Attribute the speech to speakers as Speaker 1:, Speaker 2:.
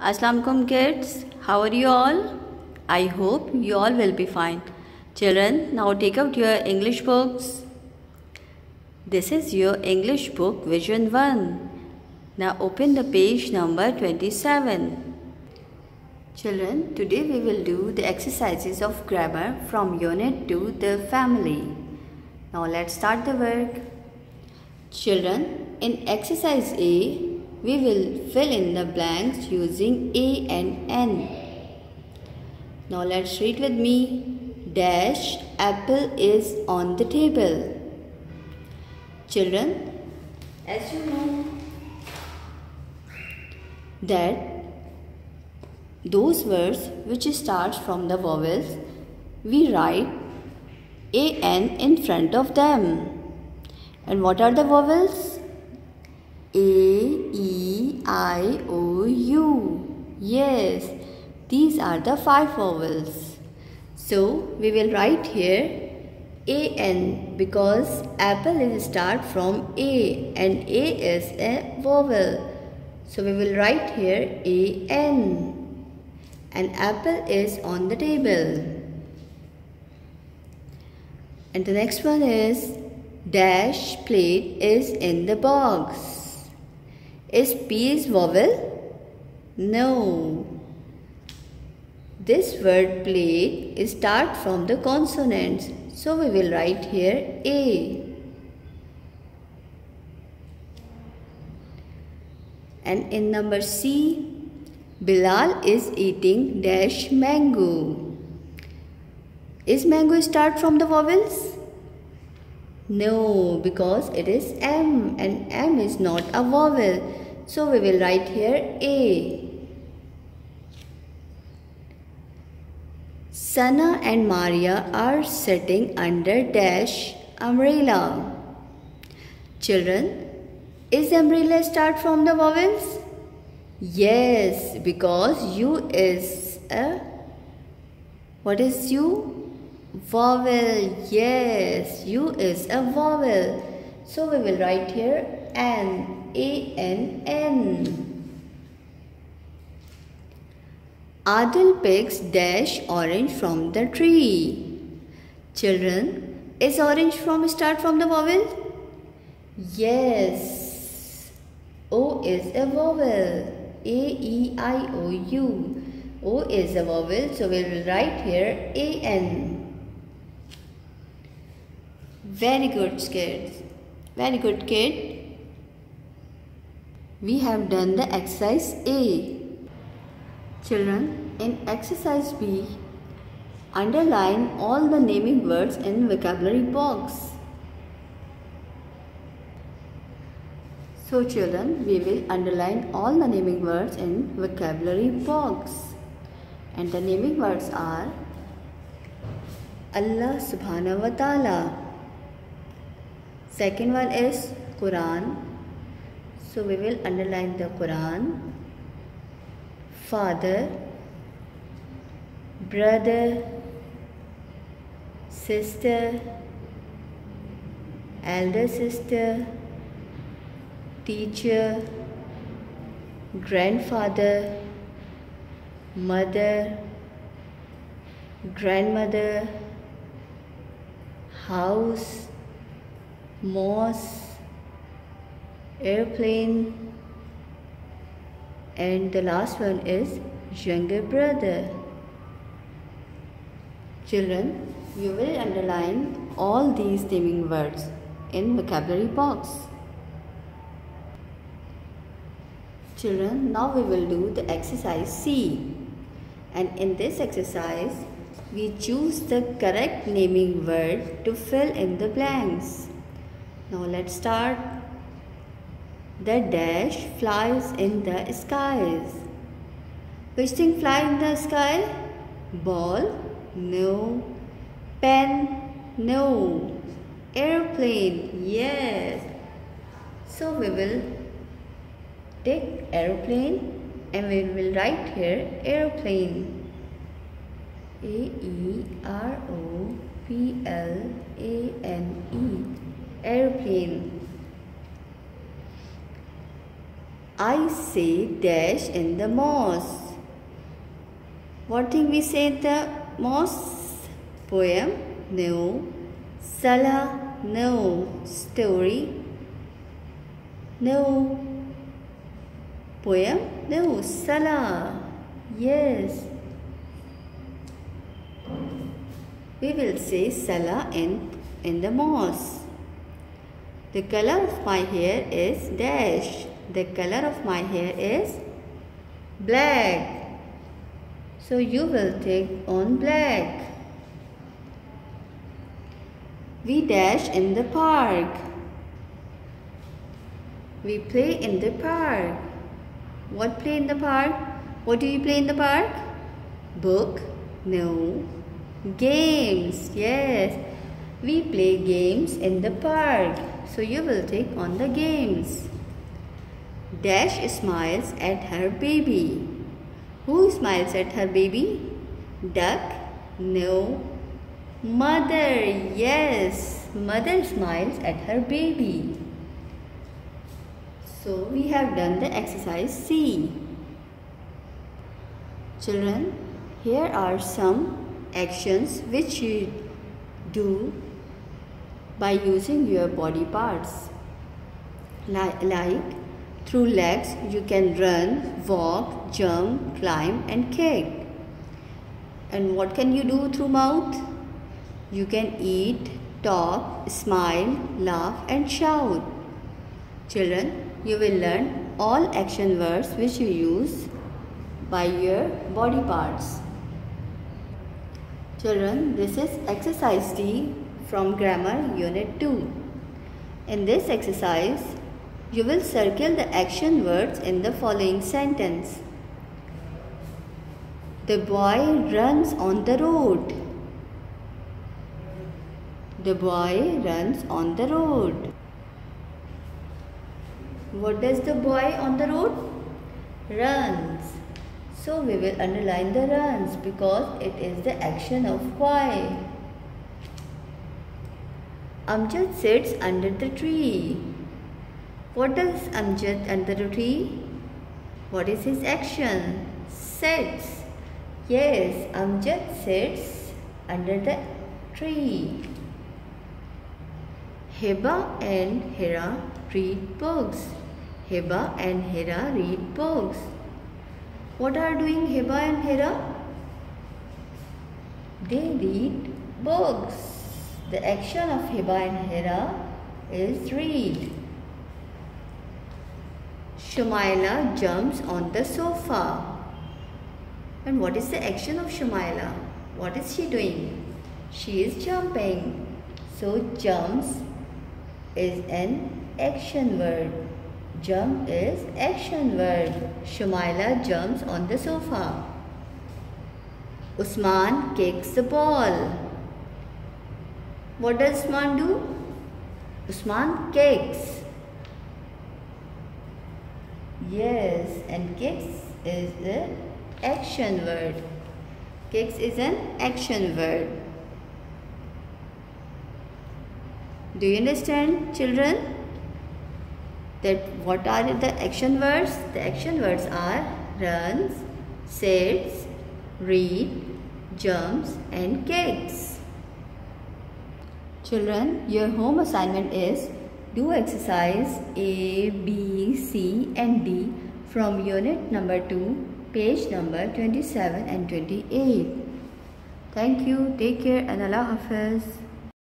Speaker 1: Assalamualaikum kids, how are you all? I hope you all will be fine. Children, now take out your English books. This is your English book Vision 1. Now open the page number 27. Children, today we will do the exercises of grammar from unit to the family. Now let's start the work. Children, in exercise A, we will fill in the blanks using A and N. Now let's read with me. Dash apple is on the table. Children, as you know that those words which start from the vowels, we write an in front of them. And what are the vowels? A, E, I, O, U. Yes, these are the five vowels. So, we will write here A-N because apple is start from A and A is a vowel. So, we will write here A-N and apple is on the table. And the next one is dash plate is in the box. Is P is vowel? No. This word plate is start from the consonants. So we will write here A. And in number C, Bilal is eating dash mango. Is mango start from the vowels? No, because it is M and M is not a vowel. So we will write here A. Sana and Maria are sitting under dash umbrella. Children, is umbrella start from the vowels? Yes, because U is a what is U? Vowel. Yes, U is a vowel. So we will write here N. A-N-N. Adil picks dash orange from the tree. Children, is orange from start from the vowel? Yes. O is a vowel. A-E-I-O-U. O is a vowel, so we will write here A-N. Very good, kids. Very good, kid we have done the exercise A. Children, in exercise B, underline all the naming words in vocabulary box. So children, we will underline all the naming words in vocabulary box. And the naming words are Allah subhanahu wa ta'ala. Second one is Quran. So we will underline the Quran. Father, brother, sister, elder sister, teacher, grandfather, mother, grandmother, house, mosque, airplane and the last one is younger brother. Children, you will underline all these naming words in vocabulary box. Children, now we will do the exercise C. And in this exercise, we choose the correct naming word to fill in the blanks. Now let's start. The dash flies in the skies. Which thing fly in the sky? Ball? No. Pen? No. Airplane? Yes. So we will take airplane and we will write here airplane. A E R O P L A N E say dash in the moss. What thing we say in the moss? Poem? No. Salah? No. Story? No. Poem? No. Salah? Yes. We will say Salah in, in the moss. The color of my hair is dash. The color of my hair is black. So you will take on black. We dash in the park. We play in the park. What play in the park? What do you play in the park? Book? No. Games. Yes. We play games in the park. So you will take on the games. Dash smiles at her baby. Who smiles at her baby? Duck? No. Mother, yes. Mother smiles at her baby. So we have done the exercise C. Children, here are some actions which you do by using your body parts. Like, like through legs, you can run, walk, jump, climb and kick. And what can you do through mouth? You can eat, talk, smile, laugh and shout. Children, you will learn all action words which you use by your body parts. Children, this is exercise D from grammar unit 2. In this exercise, you will circle the action words in the following sentence. The boy runs on the road. The boy runs on the road. What does the boy on the road? Runs. So we will underline the runs because it is the action of boy. Amjad sits under the tree. What does Amjad under the tree? What is his action? Sits. Yes, Amjad sits under the tree. Heba and Hera read books. Heba and Hera read books. What are doing Heba and Hera? They read books. The action of Heba and Hera is read. Shumaila jumps on the sofa. And what is the action of Shumaila? What is she doing? She is jumping. So jumps is an action word. Jump is action word. Shumaila jumps on the sofa. Usman kicks the ball. What does Usman do? Usman kicks. Yes, and kicks is the action word. Kicks is an action word. Do you understand children? That what are the action words? The action words are runs, sits, read, jumps and kicks. Children, your home assignment is do exercise A, B, C and D from unit number 2, page number 27 and 28. Thank you. Take care and Allah Hafiz.